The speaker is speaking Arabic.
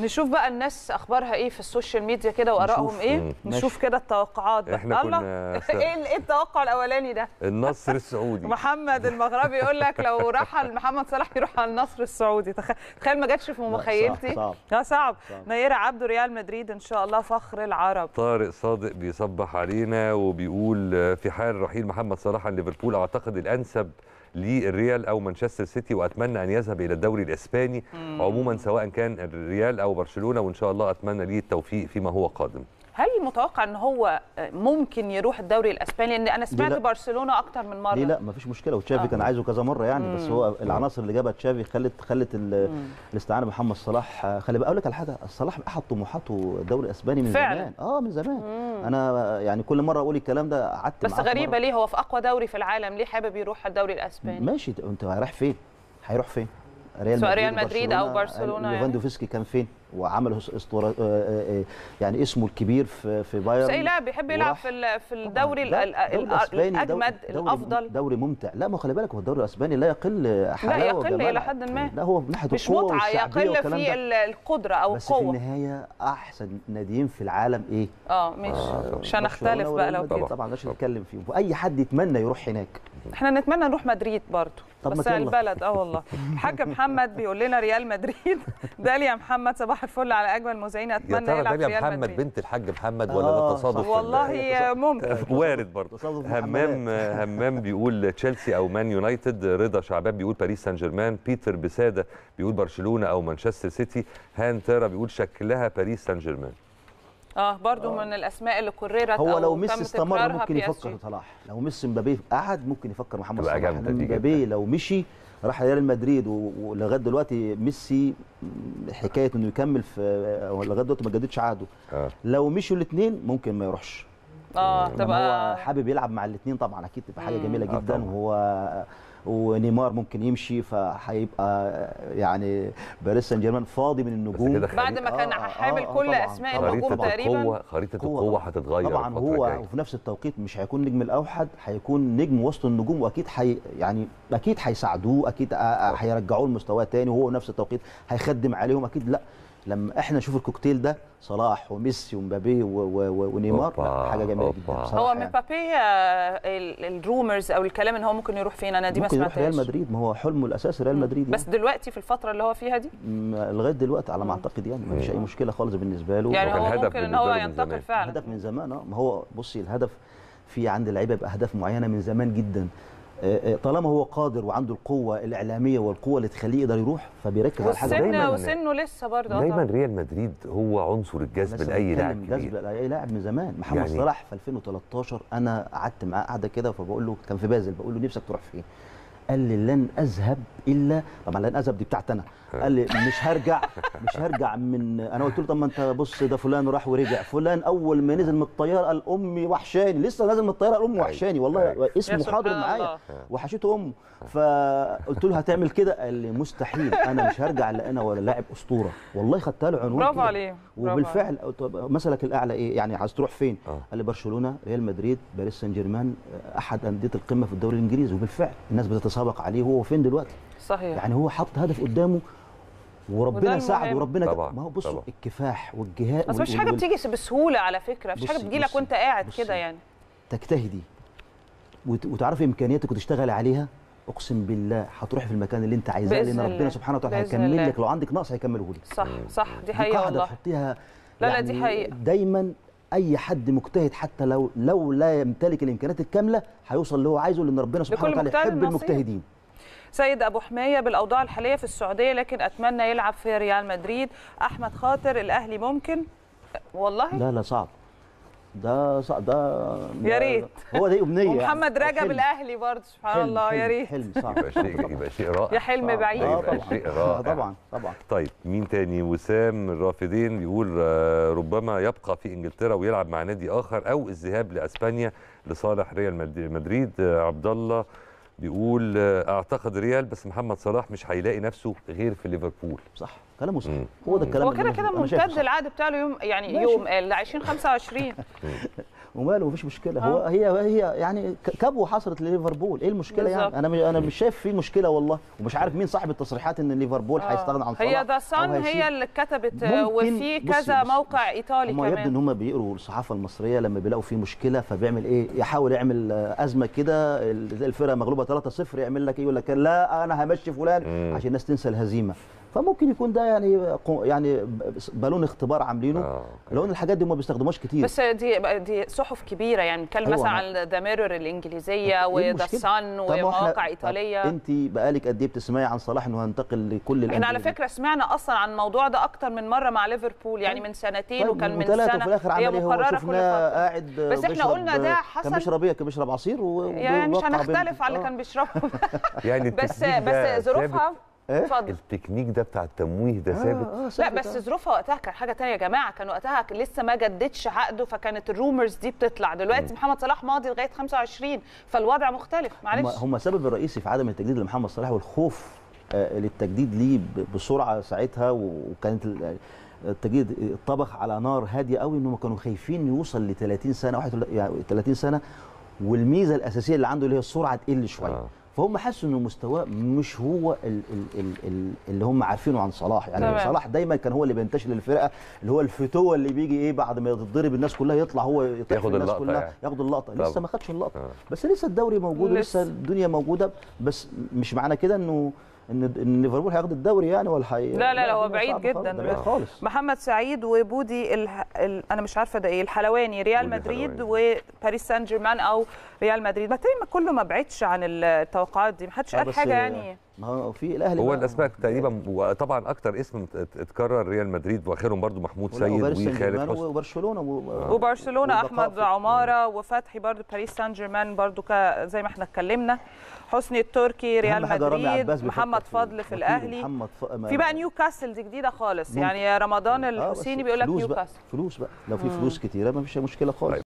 نشوف بقى الناس أخبارها إيه في السوشيال ميديا كده وأرائهم. إيه مم. نشوف ماشي. كده التوقعات بقى. إحنا الله كنا س- إيه التوقع الأولاني ده النصر السعودي محمد المغربي يقول لك لو رحل محمد صلاح يروح على النصر السعودي تخ- تخيل ما جاتش في مخيلتي صعب. لا صعب صعب. نيرة عبده ريال مدريد إن شاء الله فخر العرب طارق صادق بيصبح علينا وبيقول آه، في حال رحيل محمد صلاح عن ليفربول أعتقد الأنسب للريال أو مانشستر سيتي وأتمنى أن يذهب إلى الدوري الإسباني عموما سواء كان الريال أو برشلونة وإن شاء الله أتمنى ليه التوفيق فيما هو قادم. هل متوقع إن هو ممكن يروح الدوري الإسباني؟ لأن أنا سمعت لا؟ برشلونة أكتر من مرة. ليه لا مفيش مشكلة. وتشافي آه. كان عايزه كذا مرة يعني بس هو العناصر اللي جابها تشافي خلت خلت ال- الاستعانة بمحمد صلاح. خلي بالك أقول لك على حاجة صلاح احد طموحاته الدوري الإسباني من فعلا. زمان. آه من زمان. أنا يعني كل مرة أقول الكلام ده قعدت بس غريبة مرة. ليه؟ هو في أقوى دوري في العالم ليه حابب يروح الدوري الإسباني؟ ماشي. أنت رايح فين؟ هيروح فين؟ ريال سواء ريال مدريد وبرشلونة. برشلونة يعني. ليفاندوفسكي كان فين؟ وعمل اسطوره آه، آه، آه، يعني اسمه الكبير في في بايرن. بس اي لاعب بيحب يلعب في في. الدوري لا، الأجمد دوري الأفضل. دوري ممتع. لا ما خلي بالك هو الدوري الأسباني لا يقل حلاوة يقل وجمال. إلى حد ما. لا هو من ناحية مش القوة متعة يقل في القدرة أو بس في القوة. النهاية أحسن ناديين في العالم إيه؟ آه ماشي. مش هنختلف بقى لو. كده. طبعا مش نتكلم فيهم. وأي حد يتمنى يروح هناك. إحنا نتمنى نروح مدريد ما بس. البلد آه والله. الحاج محمد بيقول لنا ريال مدريد. داليا محمد صباح الفل على أجمل مذيعين. يا اتمنى ترى يلعب في داليا ريال محمد بنت الحاج محمد ولا آه، ده تصادف صح. والله ممكن. وارد برضه. تصادف همام همام بيقول تشيلسي أو مان يونايتد. رضا شعبان بيقول باريس سان جيرمان بيتر بساده بيقول برشلونة أو مانشستر سيتي. هان تيرا بيقول شكلها باريس سان جيرمان آه برضو من الأسماء اللي كررت هو لو ميسي استمر ممكن يفكر. صلاح. لو ميسي مبابي قعد ممكن يفكر محمد صلاح. مبابي لو مشي راح ريال مدريد ولغاية دلوقتي ميسي حكاية إنه يكمل في لغاية دلوقتي ما جددش عقده آه. لو مشوا الاثنين ممكن ما يروحش آه لما هو تبقى حابب يلعب مع الاثنين طبعا أكيد تبقى حاجة جميلة آه جدا طبعاً. وهو ونيمار ممكن يمشي فهيبقى يعني باريس سان جيرمان فاضي من النجوم. كده بعد ما كان آه، آه، حامل آه، كل طبعاً، أسماء طبعاً، النجوم خريطة تقريبا. القوه خريطة. القوة هتتغير طبعا هو. وفي نفس التوقيت مش هيكون نجم الأوحد هيكون نجم وسط النجوم وأكيد حي يعني أكيد هيساعدوه أكيد آه، آه، هيرجعوه لمستواه تاني وهو نفس التوقيت هيخدم عليهم أكيد لأ. لما إحنا نشوف الكوكتيل ده صلاح وميسي ومبابي ونيمار حاجة جميلة جدا أوبا. بصراحة هو يعني. مبابي آه، ال- الرومرز أو الكلام إن هو ممكن يروح فين؟ أنا دي ما ممكن يروح ريال سمعتهاش. مدريد. ما هو حلمه الأساسي ريال مدريد بس دلوقتي في الفترة اللي هو فيها دي؟ يعني. لغاية دلوقتي على ما أعتقد يعني ما فيش أي مشكلة خالص بالنسبة له. يعني هو هدف ممكن إن هو ينتقل. فعلا. هدف من زمان آه. ما هو بصي الهدف في عند اللعيبه يبقى اهداف معينة من زمان جدا. طالما هو قادر وعنده القوة الإعلامية والقوة اللي تخليه يقدر يروح فبيركز على حاجة دايماً- وسنه لسه برضه آه دايما. ريال مدريد هو عنصر الجذب لأي لاعب جذب كبير. لأي لاعب من زمان. محمد يعني- يعني صلاح في 2013 أنا قعدت معاه قعدة كده فبقول له كان في بازل بقول له نفسك تروح فين؟ قال لي لن أذهب الا طبعا لن أذهب دي بتاعتي أنا. قال لي مش هرجع مش هرجع من أنا قلت له طب ما أنت بص ده فلان راح ورجع. فلان أول ما نزل من الطيارة قال أمي وحشاني. لسه نازل من الطيارة قال أمي وحشاني. والله أيوة. اسمه حاضر. معايا. وحشته أمه. فقلت له هتعمل كده؟ قال لي مستحيل. أنا مش هرجع الا أنا ولا لاعب أسطورة. والله خدتها له عنوان برافو. عليه، وبالفعل مثلك الأعلى إيه؟ يعني عايز تروح فين. قال لي برشلونة ريال مدريد باريس سان جيرمان أحد أندية القمة في الدوري الإنجليزي. وبالفعل الناس بتتسابق عليه وهو فين دلوقتي صحيح يعني هو حط هدف قدامه وربنا المهم. وربنا طبعاً، ما هو بصوا طبعاً. الكفاح والجهاد بس مش حاجة بتيجي بسهولة على فكرة مش حاجة بصي- بتجي لك بصي- وأنت قاعد. كده يعني تجتهدي وت- وتعرفي إمكانياتك وتشتغلي عليها أقسم بالله هتروحي في المكان اللي أنت عايزاه لأن الله. ربنا سبحانه وتعالى هيكمل. لك لو عندك نقص هيكمله لك صح صح دي دي حقيقة قاعدة والله تحطيها لا، لا، دي يعني حقيقة. دايما أي حد مجتهد حتى لو لو لا يمتلك الإمكانيات الكاملة هيوصل اللي هو عايزه لأن ربنا سبحانه وتعالى يحب. المجتهدين. سيد أبو حمايه بالأوضاع الحالية في السعودية لكن أتمنى يلعب في ريال مدريد. أحمد خاطر الأهلي ممكن؟ والله؟ لا لا صعب. ده ده يا ريت. هو دي أمنية يعني. ومحمد رجب حلم. الأهلي برضه سبحان حلم- الله يا ريت. حلم صعب. يبقى شيء يبقى شيء رائع. يا حلم. بعيد. آه يبقى طبعا. شيء آه رائع. طبعا طبعا. طيب مين تاني؟ وسام الرافدين بيقول آه، ربما يبقى في إنجلترا ويلعب مع نادي آخر أو الذهاب لأسبانيا لصالح ريال مد- مدريد. آه، عبد الله بيقول آه، أعتقد ريال بس محمد صلاح مش هيلاقي نفسه غير في ليفربول. صح. كلامه صح مم. هو ده الكلام هو كده كده ممتد. العقد بتاعه يوم يعني ماشي. يوم قال 2025 وماله مفيش مشكلة هو هي هي يعني كبوة حصلت لليفربول إيه المشكلة بالظبط. يعني أنا مش- أنا مش شايف في مشكلة والله ومش عارف مين صاحب التصريحات إن ليفربول آه. هيستغنى عن صلاح هي ذا هيسيب. هي اللي كتبت وفي كذا بصي- موقع. إيطالي هم يبدو إن كمان هم بيقروا الصحافة المصرية لما بيلاقوا في مشكلة فبيعمل إيه يحاول يعمل آه، أزمة كده ال- الفرقة مغلوبة 3-0 يعمل لك إيه يقول لك لا أنا همشي فلان. عشان الناس تنسى الهزيمة فممكن يكون ده يعني قو- يعني بالون اختبار عاملينه آه، لو ان الحاجات دي ما بيستخدموهاش كتير بس دي دي صحف كبيرة يعني بنتكلم أيوة، مثلا عن ذا ميرور الإنجليزية إيه وذا؟ سان ومواقع ايطاليه أنت بقالك قد إيه بتسمعي عن صلاح إنه هينتقل لكل إحنا على؟ فكرة سمعنا أصلا عن الموضوع ده أكتر من مرة مع ليفربول يعني من سنتين طيب وكان من سنة وفي الآخر هي عمل إيه هو مقررة كل شفناه فترة قاعد بس إحنا بيشرب- قلنا ده حصل- كان بيشرب إيه كان بيشرب عصير و... يعني مش هنختلف على اللي آه. كان بيشربه يعني بس بس ظروفها؟ إيه؟ اتفضل. التكنيك ده بتاع التمويه ده آه، ثابت؟ آه، لا ثابت، بس آه. ظروفها وقتها كان حاجة تانية يا جماعة. كان وقتها لسه ما جددش عقده فكانت الرومرز دي بتطلع. دلوقتي محمد صلاح ماضي لغاية 25 فالوضع مختلف. معلش. هم السبب الرئيسي في عدم التجديد لمحمد صلاح والخوف آه، للتجديد ليه بسرعة ساعتها وكانت ال- التجديد طبخ على نار هادية قوي إنهم كانوا خايفين يوصل ل 30 سنة واحد يعني 30 سنة. والميزة الأساسية اللي عنده اللي هي السرعة تقل شوية. آه. فهم حسوا إنه مستواه مش هو ال ال ال ال اللي هم عارفينه عن صلاح يعني تمام. صلاح دايما كان هو اللي بينتشر للفرقه اللي هو الفتوة اللي بيجي إيه بعد ما تتضرب الناس كلها يطلع هو ياخد الناس اللقطة كلها يعني. ياخد اللقطة طبعا. لسه ما خدش اللقطة آه. بس لسه الدوري موجود ولسه لسه. الدنيا موجودة بس مش معنى كده إنه إن إن ليفربول هياخد الدوري يعني ولا حي... لا، لا، هو الدنيا بعيد جدا. بعيد دلوقتي. خالص. محمد سعيد وبودي الح... ال... أنا مش عارفة ده إيه الحلواني ريال مدريد الحلواني. وباريس سان جيرمان أو ريال مدريد. ما تقريبا كله ما بعدتش عن التوقعات دي. ما حدش آه، قال حاجة يعني. ما هو في الأهلي هو. الأسماء تقريبا وطبعا أكتر اسم ات- اتكرر ريال مدريد وأخرهم برضو محمود سيد وخالد حسني. وبرشلونة و... وبرشلونة أحمد عمارة وفتحي برضو باريس سان جيرمان برضو ك... زي ما إحنا اتكلمنا. حسني التركي ريال مدريد محمد. فضل في الأهلي. محمد ف... ما- في بقى نيوكاسل دي جديدة خالص. ممكن. يعني رمضان آه، الحسيني بيقول لك نيوكاسل. فلوس بقى. لو في فلوس كتيرة ما فيش مشكلة خالص.